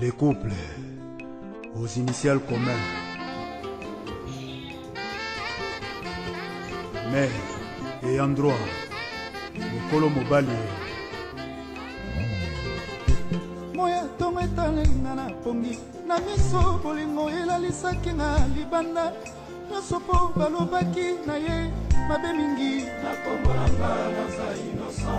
Les couples aux initiales communes. Mère et endroit, Nicolo Mobali. moya ntongo etalenga na pongi na miso bolingo elalisaki nga libanda nyonso mpo balobaki na ye mabe mingi nakombolanga naza inosa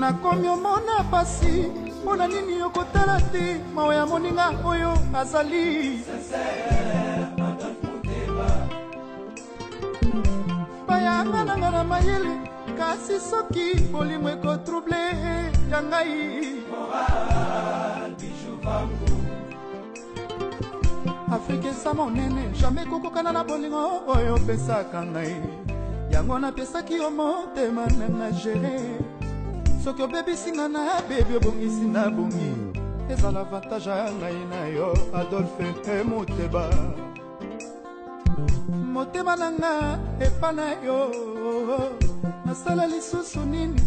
nakomi omona pasi mpo na nini okotala te mawa ya moninga oyo azali bayanga nanga na mayele kasi soki bolimo ekotrouble ya ngai afrika esa monene jamai kokokana na bolingo oyo opesaka ngai yango napesaki yo motema na nga gere soki obebisinga na bebi obongisi na bongi ezala avantage ya ngai na yo adolphe e moteba motema na nga epa na yo nasala lisusu nini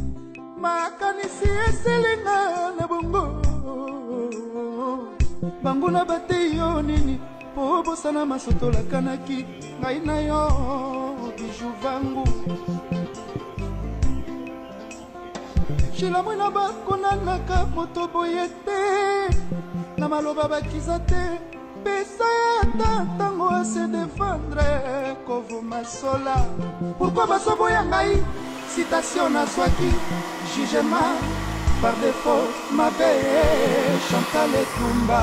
makanisi eselinga na bongo banguna batei yo nini mpo obosana masotolakanaki ngai na yo bijuvangu shilamwina bakonanaka moto boye te na maloba bakisa te pesa ata ntango ase defendre kovuma sola pourkui basobo ya ngai citation nazwaki jugema par defo mabe chantal etumba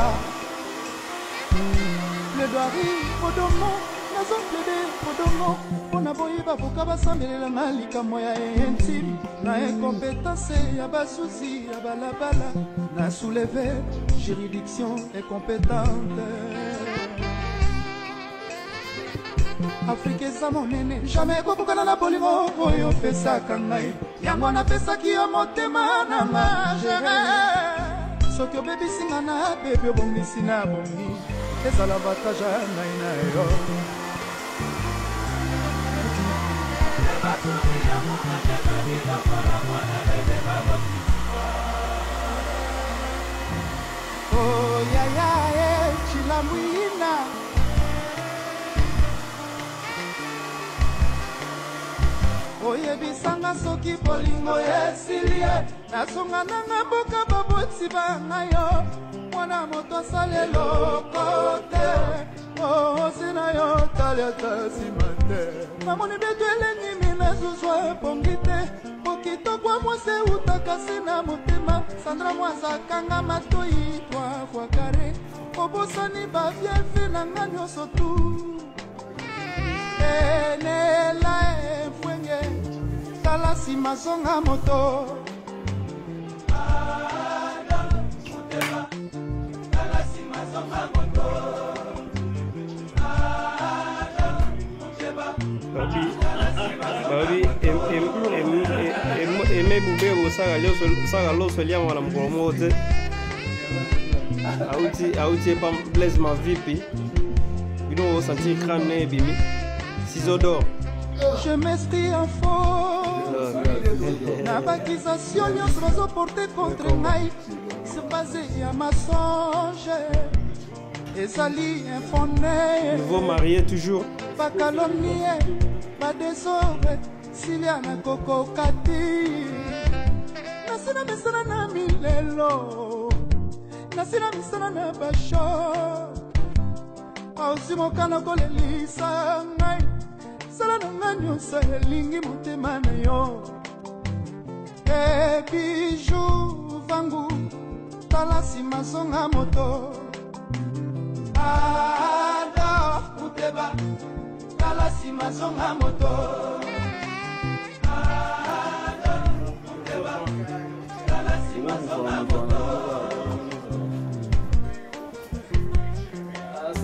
le doiri podomo nazoplede kodongo mpo na boyeba koka basambelelanga likambo ya intime na ekompetase ya basusi ya balabala na souleve juridiction ekompetante afrika eza monene jamai ekokokana na bolingo oyo opesaka ngai yango napesaki yo motema na magere soki obebisinga na bebi obongisi na bongi ezala bataja ngai na yo oyayae chilamwina oyebisanga soki bolingo yesilie nasunga nanga mboka baboti banga yo mwana moto asaleloko te osi na yo tali ata nsima te namoni beto elengi mina zuzwa epongi te mokitoko mwasi euta kasi na motema sandra mwazakanga matoi trois fois kare obosani babievi na nga nyonso tu enela efwenge tala nsima zonga moto ebube osaka loso liama na mokolo moko te auti auti epa blaise mavipi bino osentir crane ne ebimi sisodor je mestri en faux na baakizatio nyonso bazoporte contre ngai se base ya masonge ezali infone nouveau marie toujours bakalomnie badesore cecilia nakokoka te nasina misana na milelo nasina misana na basho ausi mokana kolelisa ngai sala na ngai nyonso elingi motema na yo ebiju eh, vangu tala nsima zonga moto ador kuteba tala nsima zonga moto